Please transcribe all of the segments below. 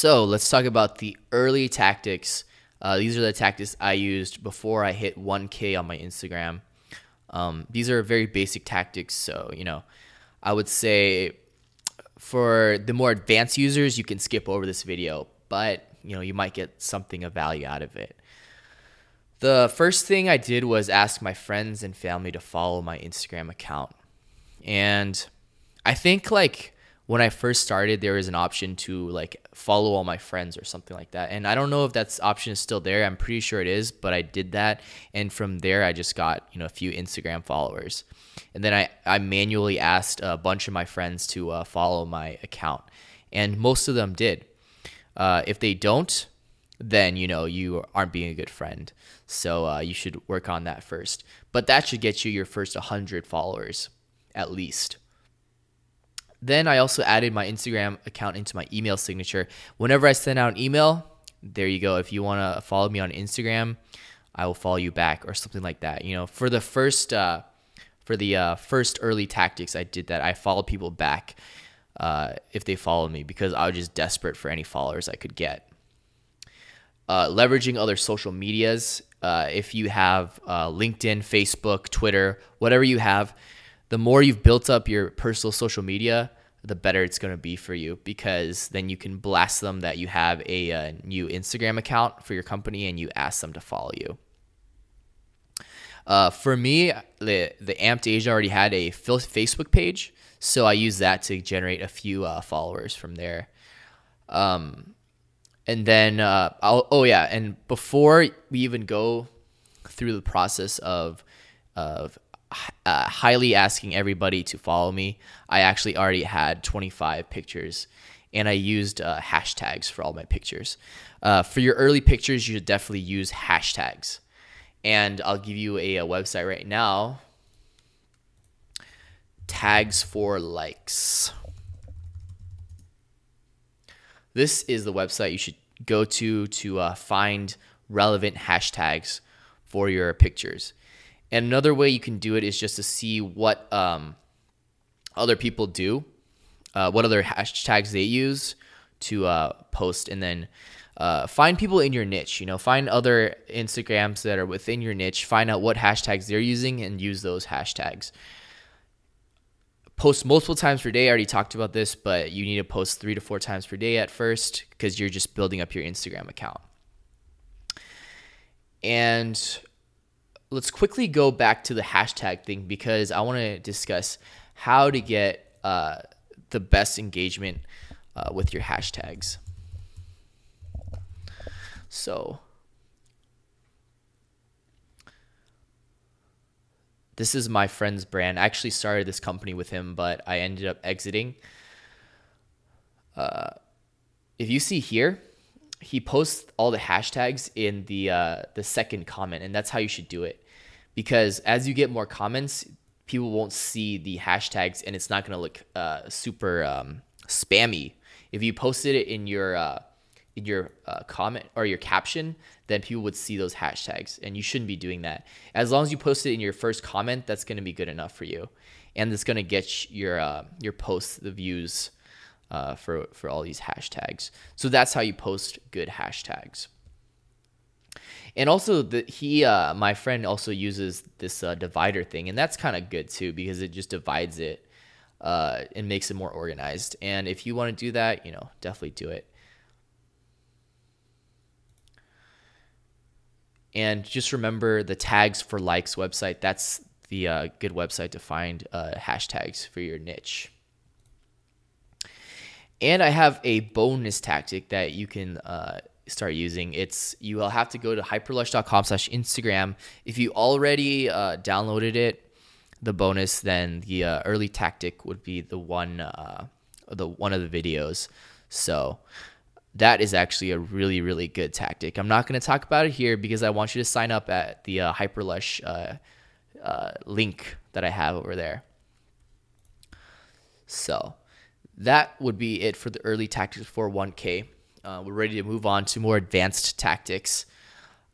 So let's talk about the early tactics. Uh, these are the tactics I used before I hit 1K on my Instagram. Um, these are very basic tactics. So, you know, I would say for the more advanced users, you can skip over this video, but, you know, you might get something of value out of it. The first thing I did was ask my friends and family to follow my Instagram account. And I think like when I first started, there was an option to like follow all my friends or something like that. And I don't know if that option is still there. I'm pretty sure it is, but I did that. And from there, I just got, you know, a few Instagram followers. And then I, I manually asked a bunch of my friends to uh, follow my account. And most of them did. Uh, if they don't, then you know you aren't being a good friend. So uh, you should work on that first. But that should get you your first 100 followers at least. Then I also added my Instagram account into my email signature. Whenever I send out an email, there you go. If you want to follow me on Instagram, I will follow you back or something like that. You know, for the first uh, for the uh, first early tactics, I did that. I followed people back uh, if they followed me because I was just desperate for any followers I could get uh, leveraging other social medias. Uh, if you have uh, LinkedIn, Facebook, Twitter, whatever you have, the more you've built up your personal social media, the better it's going to be for you because then you can blast them that you have a, a uh, new Instagram account for your company and you ask them to follow you. Uh, for me, the the Amped Asia already had a Facebook page, so I use that to generate a few uh, followers from there. Um, and then uh, oh yeah, and before we even go through the process of of uh, highly asking everybody to follow me, I actually already had 25 pictures, and I used uh, hashtags for all my pictures. Uh, for your early pictures, you should definitely use hashtags, and I'll give you a, a website right now. Tags for likes. This is the website you should go to to uh, find relevant hashtags for your pictures. And another way you can do it is just to see what um, other people do, uh, what other hashtags they use to uh, post, and then uh, find people in your niche. You know, find other Instagrams that are within your niche. Find out what hashtags they're using and use those hashtags post multiple times per day. I already talked about this, but you need to post three to four times per day at first because you're just building up your Instagram account. And let's quickly go back to the hashtag thing because I want to discuss how to get uh, the best engagement uh, with your hashtags. So, This is my friend's brand. I actually started this company with him, but I ended up exiting. Uh, if you see here, he posts all the hashtags in the uh, the second comment, and that's how you should do it. Because as you get more comments, people won't see the hashtags, and it's not gonna look uh, super um, spammy. If you posted it in your uh, in your uh, comment or your caption, then people would see those hashtags. And you shouldn't be doing that. As long as you post it in your first comment, that's to be good enough for you. And it's to get your uh, your post the views uh, for for all these hashtags. So that's how you post good hashtags. And also, the, he, uh, my friend, also uses this uh, divider thing, and that's kind of good too because it just divides it uh, and makes it more organized. And if you want to do that, you know, definitely do it. And just remember the tags for likes website. That's the uh, good website to find uh, hashtags for your niche. And I have a bonus tactic that you can uh, start using. It's you will have to go to hyperlush.com slash Instagram. If you already uh, downloaded it, the bonus, then the uh, early tactic would be the one uh, the one of the videos. So that is actually a really really good tactic i'm not going to talk about it here because i want you to sign up at the uh, hyperlush uh, link that i have over there so that would be it for the early tactics for 1k uh, we're ready to move on to more advanced tactics.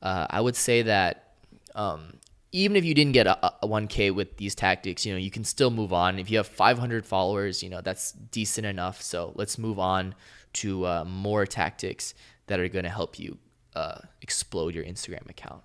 Uh, i would say that um, even if you didn't get a, a 1k with these tactics you know you can still move on. If you have 500 followers you know that's decent enough. So let's move on to uh, more tactics that are going to help you uh, explode your Instagram account.